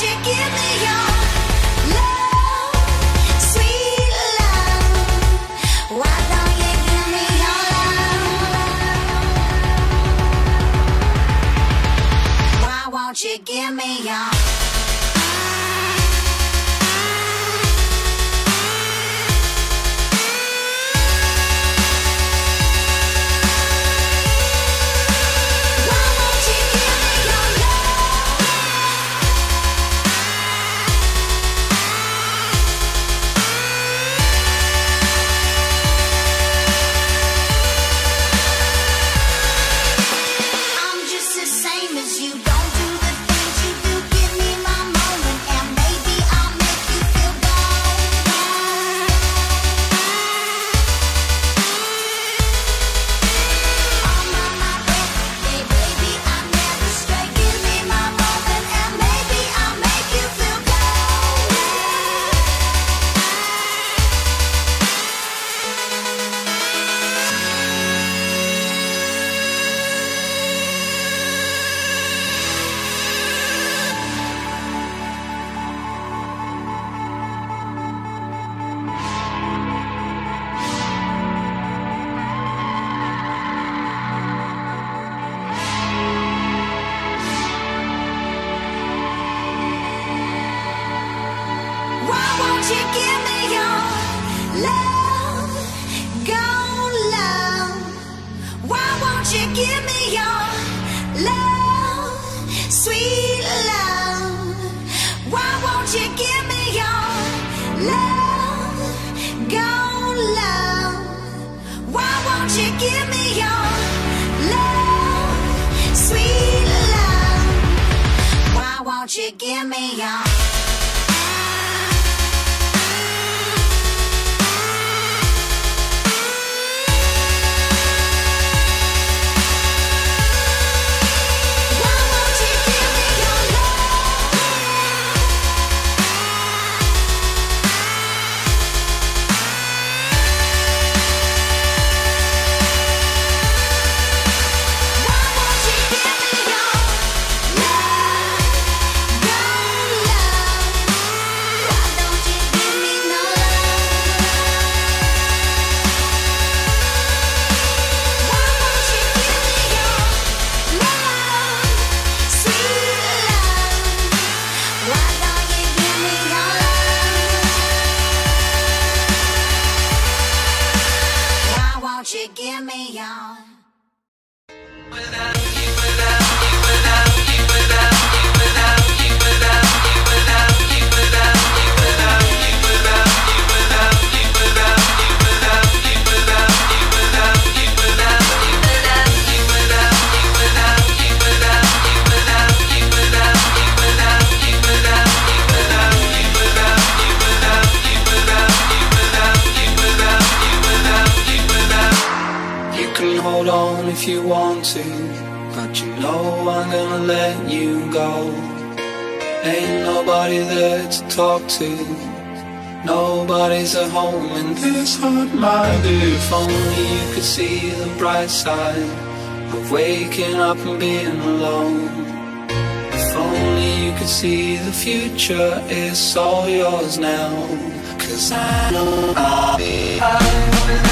you give me your you give me your love, go love? Why won't you give me your love, sweet love? Why won't you give me your can hold on if you want to, but you know I'm gonna let you go. Ain't nobody there to talk to, nobody's at home in this heart, my dear. If only you could see the bright side of waking up and being alone. If only you could see the future is all yours now. Cause I know I'll be high without